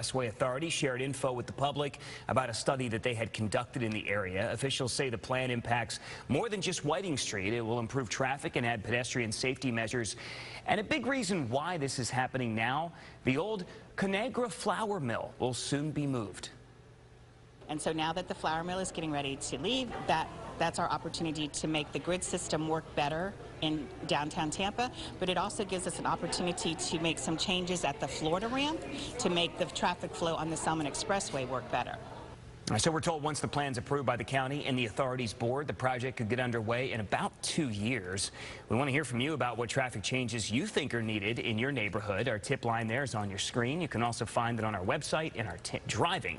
Expressway Authority shared info with the public about a study that they had conducted in the area. Officials say the plan impacts more than just Whiting Street. It will improve traffic and add pedestrian safety measures. And a big reason why this is happening now, the old Conagra flour mill will soon be moved. And so now that the flour mill is getting ready to leave, that that's our opportunity to make the grid system work better in downtown Tampa, but it also gives us an opportunity to make some changes at the Florida ramp to make the traffic flow on the Selmon Expressway work better. So we're told once the plan's approved by the county and the authorities board, the project could get underway in about two years. We want to hear from you about what traffic changes you think are needed in your neighborhood. Our tip line there is on your screen. You can also find it on our website in our driving